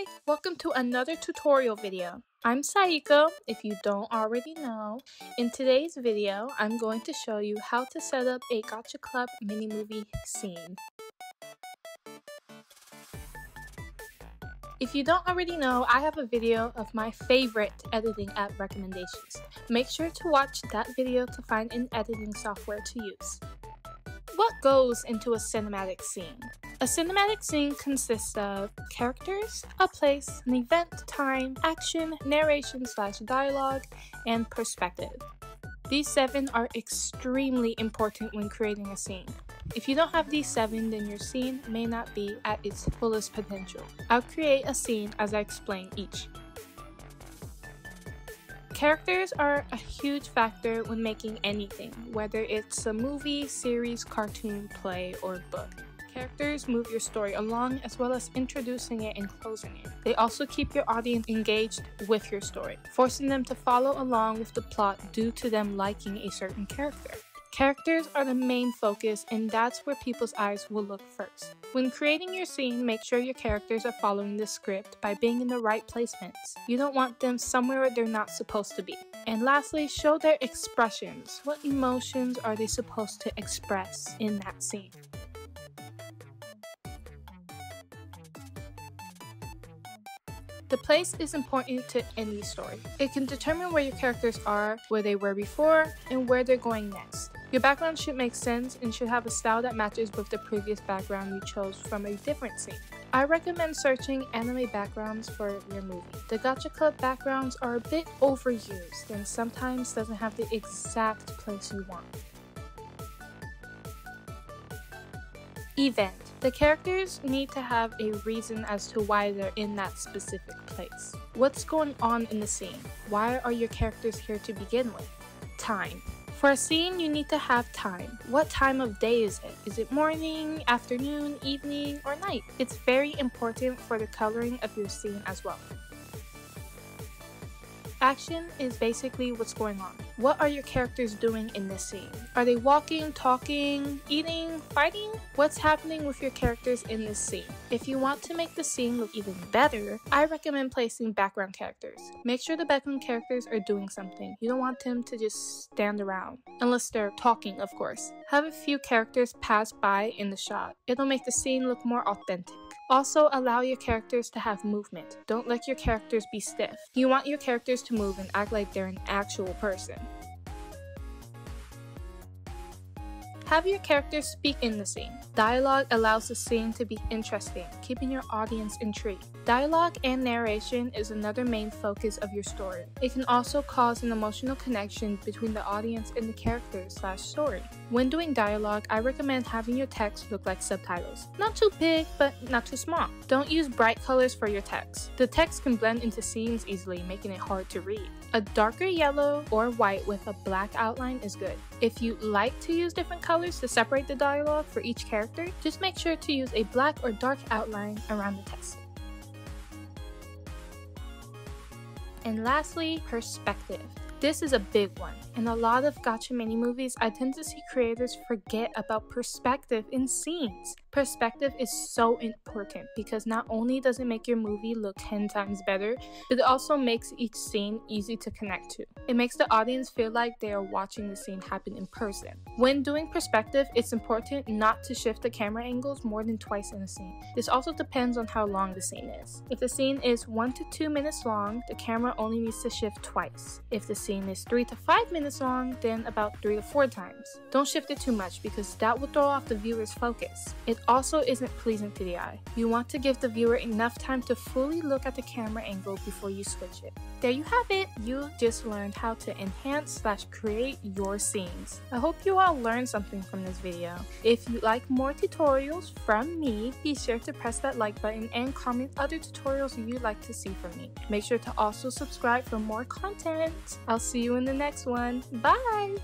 Hi, welcome to another tutorial video. I'm Sieko, if you don't already know. In today's video, I'm going to show you how to set up a Gacha Club mini movie scene. If you don't already know, I have a video of my favorite editing app recommendations. Make sure to watch that video to find an editing software to use. What goes into a cinematic scene? A cinematic scene consists of characters, a place, an event, time, action, narration slash dialogue, and perspective. These seven are extremely important when creating a scene. If you don't have these seven, then your scene may not be at its fullest potential. I'll create a scene as I explain each. Characters are a huge factor when making anything, whether it's a movie, series, cartoon, play, or book. Characters move your story along as well as introducing it and closing it. They also keep your audience engaged with your story, forcing them to follow along with the plot due to them liking a certain character. Characters are the main focus, and that's where people's eyes will look first. When creating your scene, make sure your characters are following the script by being in the right placements. You don't want them somewhere where they're not supposed to be. And lastly, show their expressions. What emotions are they supposed to express in that scene? The place is important to any story. It can determine where your characters are, where they were before, and where they're going next. Your background should make sense and should have a style that matches with the previous background you chose from a different scene. I recommend searching anime backgrounds for your movie. The Gacha Club backgrounds are a bit overused and sometimes doesn't have the exact place you want. Event. The characters need to have a reason as to why they're in that specific place. What's going on in the scene? Why are your characters here to begin with? Time. For a scene, you need to have time. What time of day is it? Is it morning, afternoon, evening, or night? It's very important for the coloring of your scene as well. Action is basically what's going on. What are your characters doing in this scene? Are they walking, talking, eating, fighting? What's happening with your characters in this scene? If you want to make the scene look even better, I recommend placing background characters. Make sure the background characters are doing something. You don't want them to just stand around, unless they're talking, of course. Have a few characters pass by in the shot. It'll make the scene look more authentic. Also, allow your characters to have movement. Don't let your characters be stiff. You want your characters to move and act like they're an actual person. Have your characters speak in the scene. Dialogue allows the scene to be interesting, keeping your audience intrigued. Dialogue and narration is another main focus of your story. It can also cause an emotional connection between the audience and the character slash story. When doing dialogue, I recommend having your text look like subtitles. Not too big, but not too small. Don't use bright colors for your text. The text can blend into scenes easily, making it hard to read. A darker yellow or white with a black outline is good. If you like to use different colors to separate the dialogue for each character, just make sure to use a black or dark outline around the text. And lastly, perspective. This is a big one. In a lot of Gacha mini movies, I tend to see creators forget about perspective in scenes. Perspective is so important because not only does it make your movie look 10 times better, but it also makes each scene easy to connect to. It makes the audience feel like they are watching the scene happen in person. When doing perspective, it's important not to shift the camera angles more than twice in a scene. This also depends on how long the scene is. If the scene is 1 to 2 minutes long, the camera only needs to shift twice. If the scene is 3 to 5 minutes long, then about 3 to 4 times. Don't shift it too much because that will throw off the viewer's focus. It also isn't pleasing to the eye. You want to give the viewer enough time to fully look at the camera angle before you switch it. There you have it! You just learned how to enhance slash create your scenes. I hope you all learned something from this video. If you like more tutorials from me, be sure to press that like button and comment other tutorials you'd like to see from me. Make sure to also subscribe for more content. I'll see you in the next one. Bye!